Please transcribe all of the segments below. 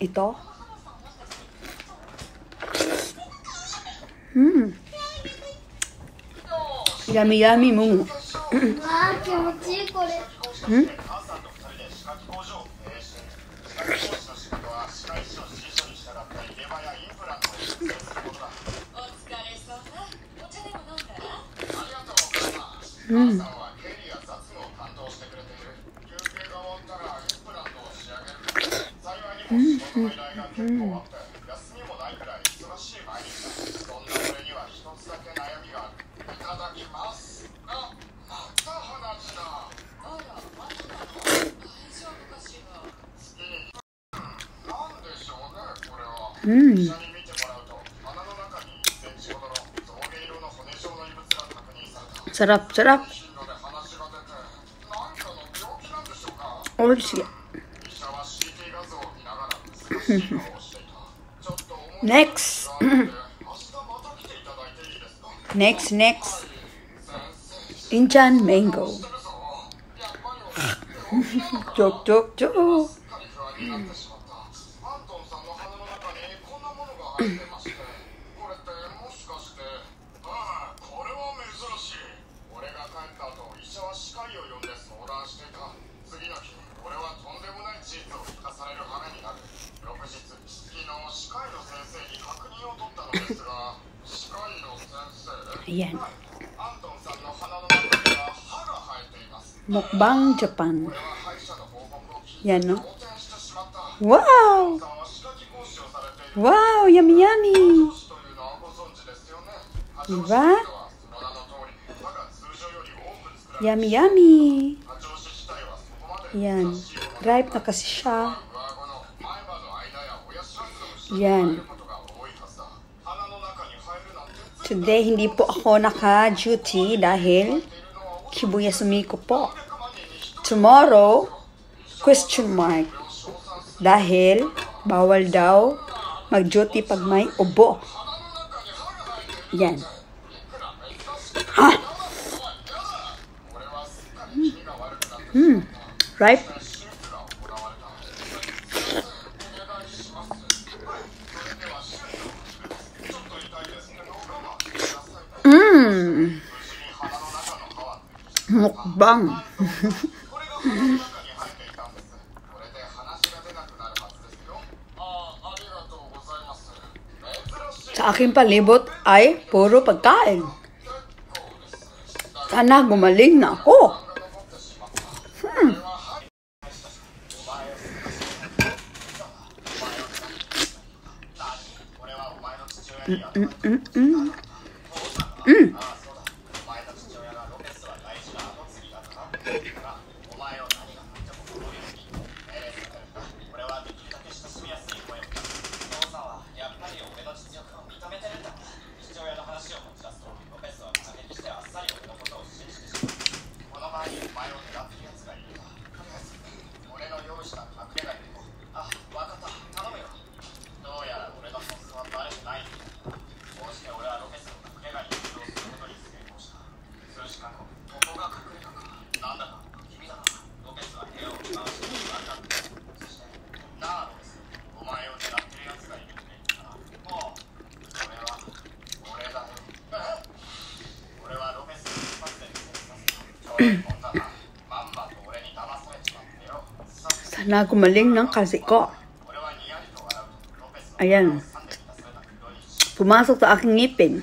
えっとうん。やみやみもん。あ気持ちいいこれうん。うん。うん、うんうん。さらっさらっ。おいしい。next next next inchan mango joke joke joke Ayan. Mukbang Japan. Yan, no? Wow! Wow! Yummy, yummy! Diba? Yummy, yummy! Yan. Ripe na kasi siya. Yan. Today, hindi po ako naka-duty dahil kibuya sumiko po. Tomorrow, question mark. Dahil, bawal daw mag-duty pag may ubo. Yan. Ha? Hmm. hmm. Ripe? 먹방 Sa aking palibot ay puro pagkain. Sana gumaling na ako. Hmm. Mm-mm-mm-mm. Mm. mm, mm, mm. Sana gumaling ng kasiko. Ayan. Pumasok sa aking ngipin.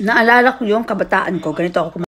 naalala ko yung kabataan ko, ganito ako.